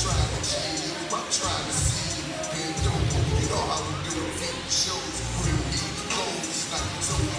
trying to change, you, I'm trying to see you. Bend you know how we do it. Shows, bring me clothes like you told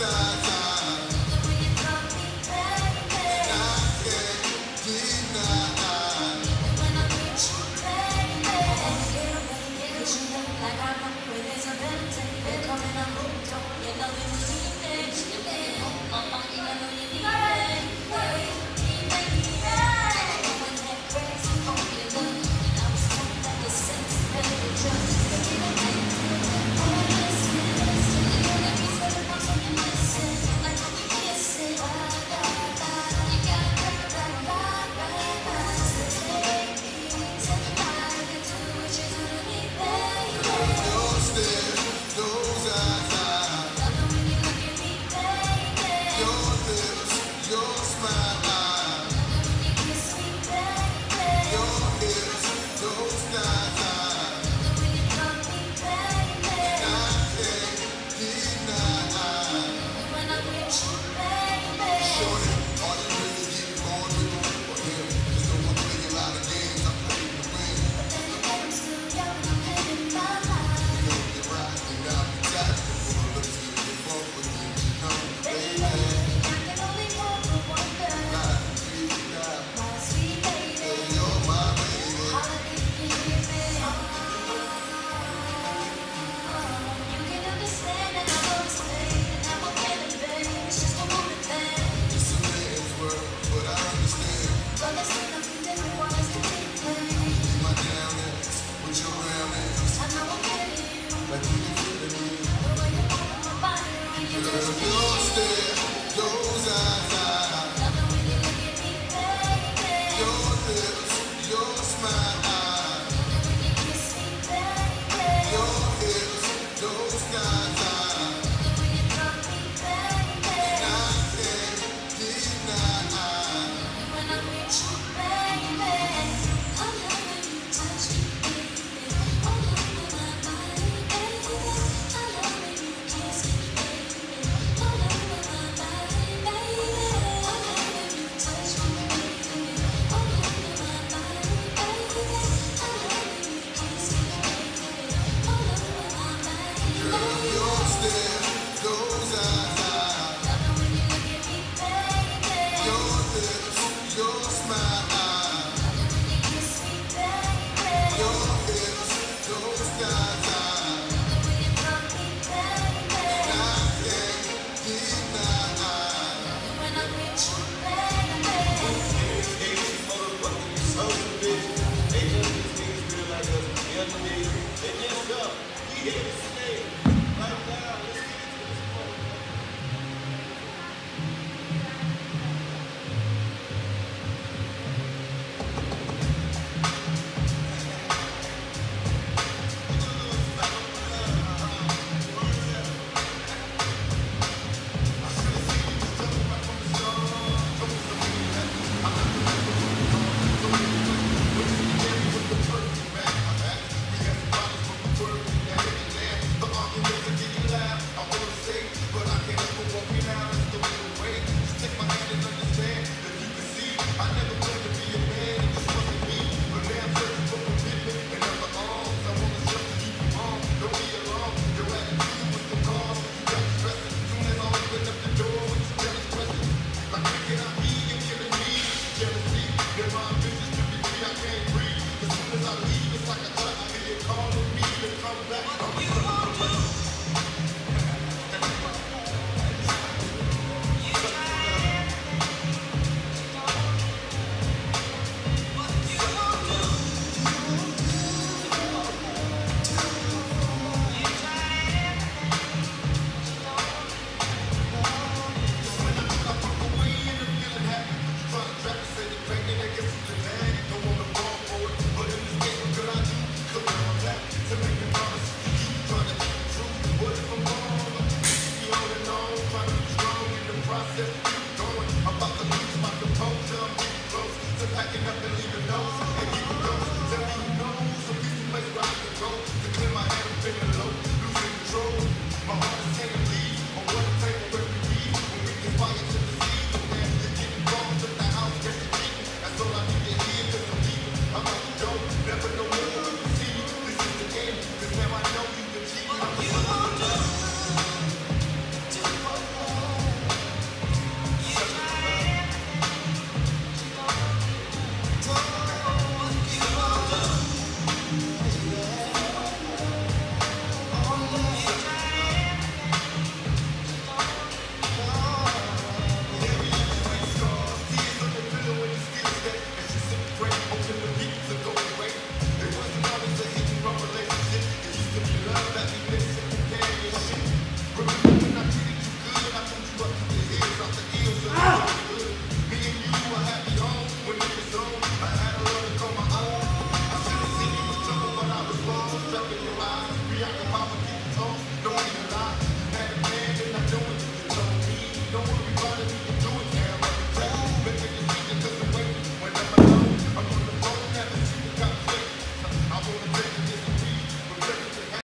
Santa God. Vai dar